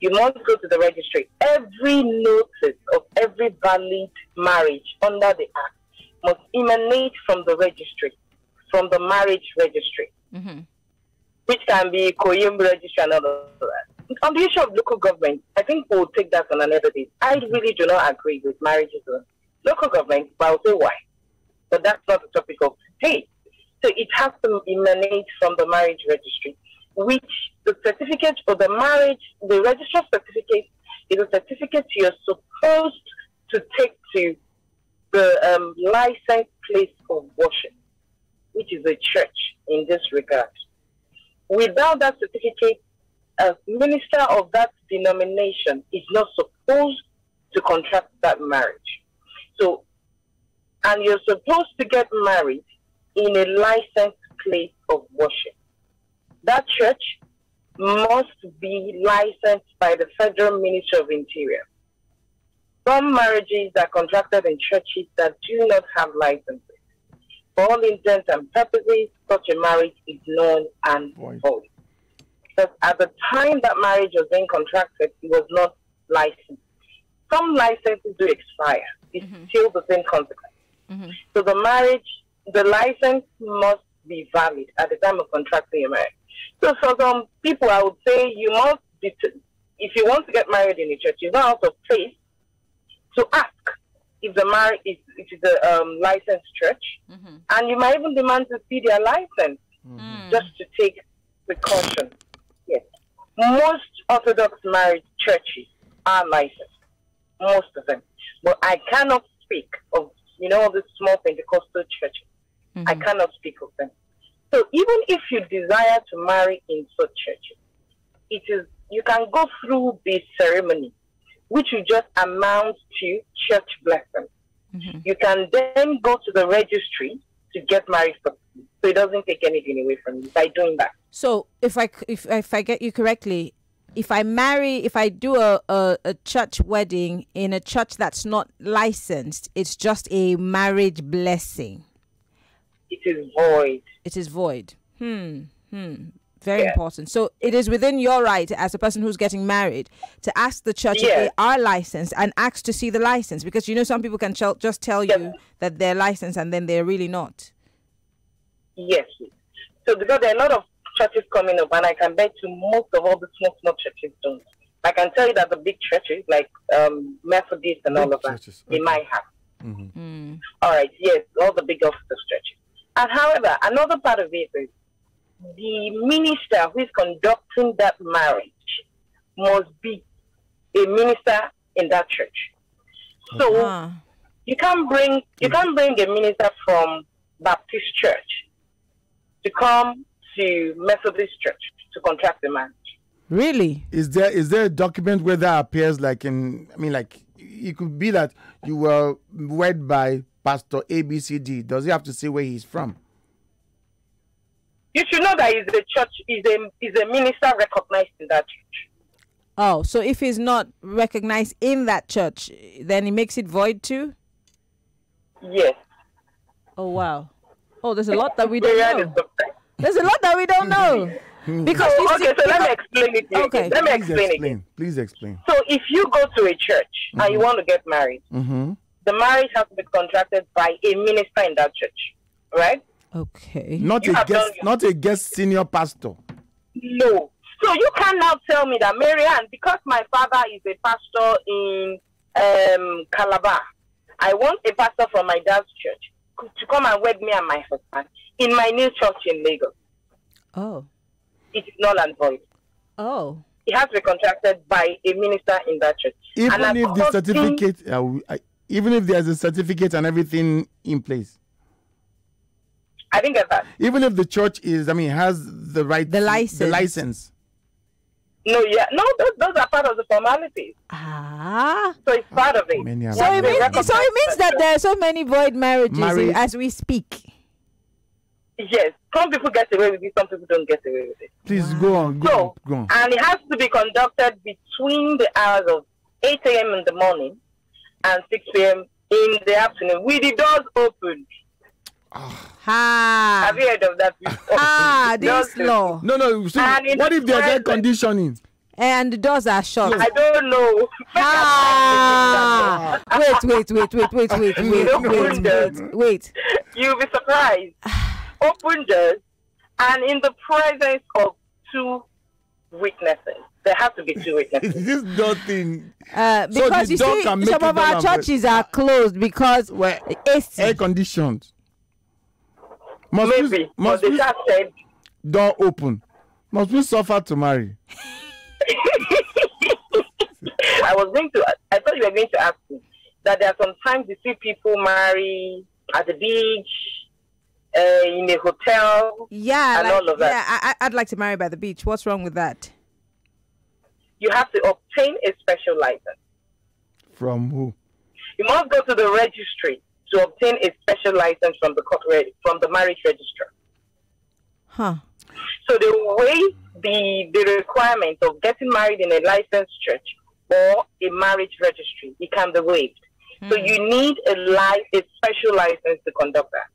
you must go to the registry. Every notice of every valid marriage under the Act must emanate from the registry, from the marriage registry, Mm-hmm. which can be Ikoyi registry and all of that. On the issue of local government, I think we'll take that on another day. I really do not agree with marriages in local government, but I'll say why. But that's not the topic of today. So it has to emanate from the marriage registry, which certificate for the marriage, the registrar certificate is a certificate you're supposed to take to the um, licensed place of worship, which is a church in this regard. Without that certificate, a minister of that denomination is not supposed to contract that marriage. So, and you're supposed to get married in a licensed place of worship. That church must be licensed by the Federal Ministry of Interior. Some marriages are contracted in churches that do not have licenses. For all intents and purposes, such a marriage is known and Void. void. Because at the time that marriage was being contracted, it was not licensed. Some licenses do expire. It's still the same consequence. Mm-hmm. So the marriage, the license must be valid at the time of contracting a marriage. So for some people, I would say you must be, if you want to get married in a church, it's not out of place to ask if the marriage is, if it's a um, licensed church, Mm-hmm. and you might even demand to see their license Mm. just to take precaution. Yes, most Orthodox marriage churches are licensed, most of them, but I cannot speak of you know the small Pentecostal churches. I Mhm. cannot speak of them. So even if you desire to marry in such churches, it is you can go through the ceremony, which will just amount to church blessing. Mhm. You can then go to the registry to get married successfully. So it doesn't take anything away from you by doing that. So if I if if I get you correctly, if I marry, if I do a, a, a church wedding in a church that's not licensed, it's just a marriage blessing. It is void. It is void. Hmm. Hmm. Very Yeah. important. So it is within your right as a person who's getting married to ask the church if Yes. they are licensed and ask to see the license because you know some people can ch- just tell Yes. you that they're licensed and then they're really not. Yes. So because there are a lot of churches coming up, and I can bet you most of all the small, small churches don't. I can tell you that the big churches, like um, Methodist and Big all of that, churches, they okay. might have. Mhm. Hmm. All right, yes, all the big Orthodox churches. And however, another part of it is the minister who is conducting that marriage must be a minister in that church. So Ah. you can't bring you can't bring a minister from Baptist church to come to Methodist church to contract the marriage. Really? Is there is there a document where that appears like in? I mean, like it could be that you were wed by Pastor ABCD. Does he have to say where he's from? You should know that is a church is a is a minister recognized in that church. Oh, so if he's not recognized in that church, then he makes it void too? Yes. Oh wow. Oh, there's a lot that we don't know. There's a lot that we don't know. Because you So, see- okay, so let me explain it. to. Okay. Let me Please explain it. explain. Please explain. So if you go to a church and you want to get married, Mm-hmm. The marriage has to be contracted by a minister in that church, right? Okay. Not You a guest. your- Not a guest senior pastor. No. So you cannot tell me that Mary-Ann, because my father is a pastor in um, Calabar, I want a pastor from my dad's church to come and wed me and my husband in my new church in Lagos. Oh. It is null and void. Oh. It has to be contracted by a minister in that church. Even And if the according- certificate, uh, I- even if there's a certificate and everything in place, I didn't get that. even if the church is, I mean, has the right, The the license. license. No, yeah, no, those, those are part of the formalities. Ah. So it's part of it. Many So it means so it means that there are so many void marriages Married- as we speak. Yes, some people get away with it, some people don't get away with it. Please go on. Go So, on. Go on. and it has to be conducted between the hours of 8 a.m. in the morning and 6 p.m. in the afternoon with the doors open. Ha. Have you heard of that before? Ah, this law. No, no. So what if there's air present- conditioning? and the doors are shut. I don't know. Ah, wait, wait, wait, wait, wait, wait, wait, Open wait, doors. wait, wait. You'll be surprised. Open doors, and in the presence of two witnesses, there have to be two witnesses. this door thing. Uh, So because the you door see, can some of our churches are closed because Well, AC. air conditioned. Must Maybe, we, but must they we just said door open? Must we suffer to marry? I was going to. I thought you were going to ask me that there are sometimes you see people marry at the beach, uh, in a hotel. yeah, and like, all of that. yeah. I, I- I'd like to marry by the beach. What's wrong with that? You have to obtain a special license. From who? You must go to the registry to obtain a special license from the corporate from the marriage registrar. Huh? So the way the the requirement of getting married in a licensed church or a marriage registry, it can be waived. So hmm. you need a li- a special license to conduct that.